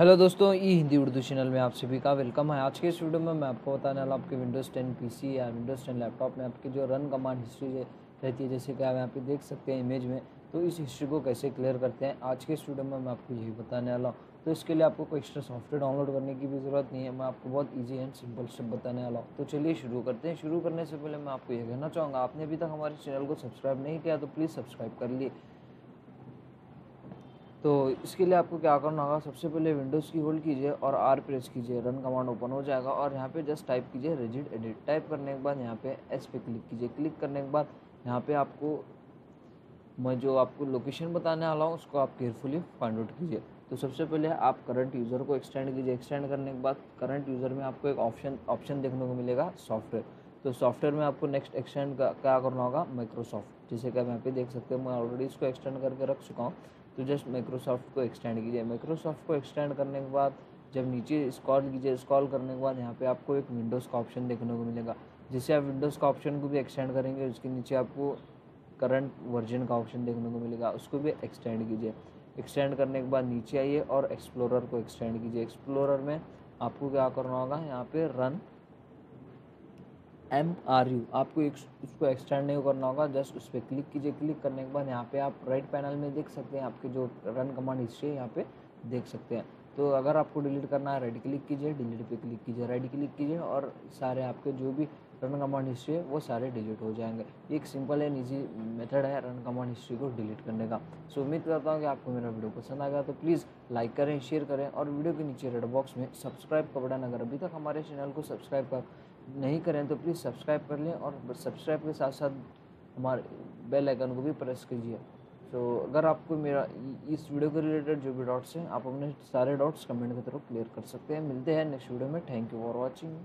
Hello दोस्तों, ई Hindi Urdu channel में आप सभी का वेलकम है। आज के इस वीडियो में मैं आपको बताने वाला आपके विंडोज़ 10 पीसी या विंडोज़ टेन लैपटॉप में आपकी जो रन कमांड हिस्ट्री रहती है, जैसे कि आप यहाँ पे देख सकते हैं इमेज में। तो इस हिस्ट्री को कैसे क्लियर करते हैं, आज के इस वीडियो में मैं आपको यही बताने वाला हूँ। तो इसके लिए आपको कोई एक्स्ट्रा सॉफ्टवेयर डाउनलोड करने की भी ज़रूरत नहीं है, मैं आपको बहुत ईजी एंड सिंपल स्टेप बताने वाला हूँ। तो चलिए शुरू करते हैं। शुरू करने से पहले मैं आपको ये कहना चाहूँगा, आपने अभी तक हमारे चैनल को सब्सक्राइब नहीं किया तो प्लीज़ सब्सक्राइब कर लिए तो इसके लिए आपको क्या करना होगा, सबसे पहले विंडोज़ की होल्ड कीजिए और आर प्रेस कीजिए रन कमांड ओपन हो जाएगा और यहाँ पे जस्ट टाइप कीजिए रिजिड एडिट टाइप करने के बाद यहाँ पे एस पे क्लिक कीजिए। क्लिक करने के बाद यहाँ पे आपको, मैं जो आपको लोकेशन बताने वाला हूँ, उसको आप केयरफुली फाइंड आउट कीजिए। तो सबसे पहले आप करंट यूज़र को एक्सटेंड कीजिए। एक्सटेंड करने के बाद करंट यूज़र में आपको एक ऑप्शन ऑप्शन देखने को मिलेगा सॉफ्टवेयर तो सॉफ्टवेयर में आपको नेक्स्ट एक्सटेंड क्या करना होगा माइक्रोसॉफ्ट जैसे कि आप यहाँ पे देख सकते हैं, मैं ऑलरेडी इसको एक्सटेंड करके रख चुका हूँ। तो जस्ट माइक्रोसॉफ्ट को एक्सटेंड कीजिए। माइक्रोसॉफ्ट को एक्सटेंड करने के बाद, जब नीचे स्क्रॉल कीजिए स्क्रॉल करने के बाद यहाँ पे आपको एक विंडोज़ का ऑप्शन देखने को मिलेगा जिससे आप विंडोज़ का ऑप्शन को भी एक्सटेंड करेंगे, उसके नीचे आपको करंट वर्जन का ऑप्शन देखने को मिलेगा, उसको भी एक्सटेंड कीजिए। एक्सटेंड करने के बाद नीचे आइए और एक्सप्लोरर को एक्सटेंड कीजिए। एक्सप्लोरर में आपको क्या करना होगा, यहाँ पे रन एम आर यू आपको एक उसको एक्सटेंड नहीं करना होगा जस्ट उस पर क्लिक कीजिए। क्लिक करने के बाद यहाँ पे आप राइट पैनल में देख सकते हैं, आपके जो रन कमांड हिस्ट्री है, यहाँ पे देख सकते हैं। तो अगर आपको डिलीट करना है राइट क्लिक कीजिए डिलीट पे क्लिक कीजिए राइट क्लिक कीजिए और सारे आपके जो भी रन कमांड हिस्ट्री है, वो सारे डिलीट हो जाएँगे। एक सिंपल एंड ईजी मेथड है रन कमांड हिस्ट्री को डिलीट करने का। सो उम्मीद करता हूँ कि आपको मेरा वीडियो पसंद आ गया तो प्लीज़ लाइक करें शेयर करें और वीडियो के नीचे रेड बॉक्स में सब्सक्राइब का बटन अगर अभी तक हमारे चैनल को सब्सक्राइब कर नहीं करें तो प्लीज़ सब्सक्राइब कर लें और सब्सक्राइब के साथ साथ हमारे बेल आइकन को भी प्रेस कीजिए। तो अगर आपको मेरा इस वीडियो के रिलेटेड जो भी डाउट्स हैं, आप अपने सारे डाउट्स कमेंट के थ्रू क्लियर कर सकते हैं। मिलते हैं नेक्स्ट वीडियो में। Thank you for watching